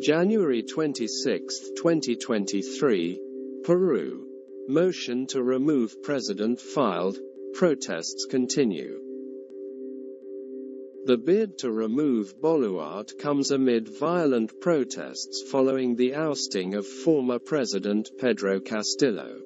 January 26, 2023, Peru. Motion to remove president filed. Protests continue. The bid to remove Boluarte comes amid violent protests following the ousting of former President Pedro Castillo.